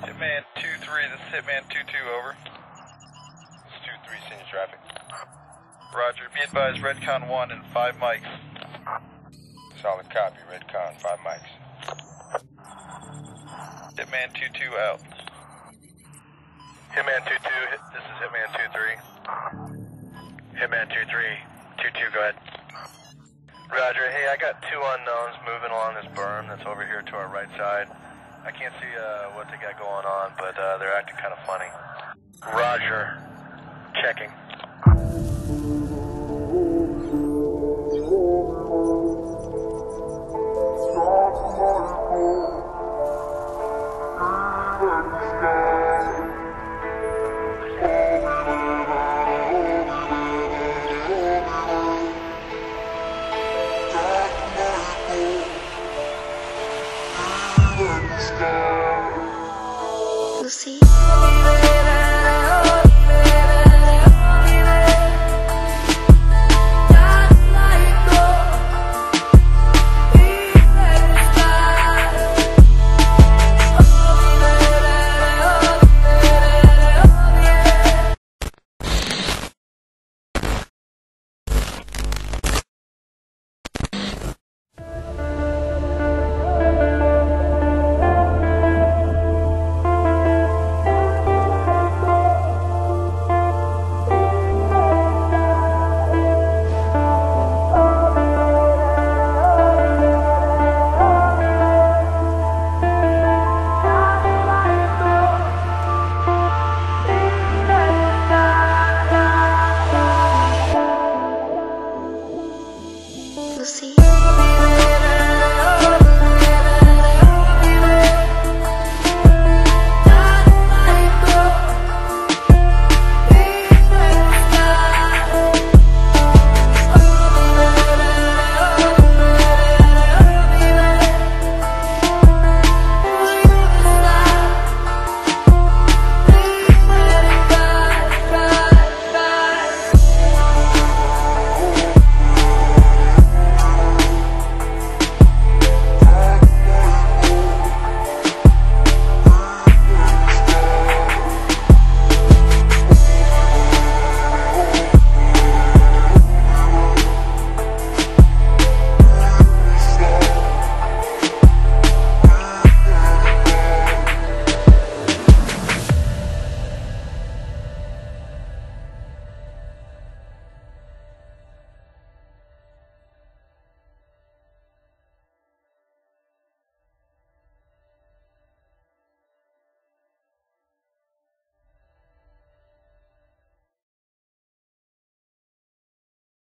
Hitman 2-3, this is Hitman 2-2, over. It's 2-3, senior traffic. Roger, be advised, Redcon 1 and 5 mikes. Solid copy, Redcon, 5 mikes. Hitman 2-2 out. Hitman 2-2, this is Hitman 2-3. Hitman 2-3, 2-2, go ahead. Roger, hey, I got two unknowns moving along this berm that's over here to our right side. I can't see uh, what they got going on, but uh, they're acting kind of funny. Roger. Checking. Thank you.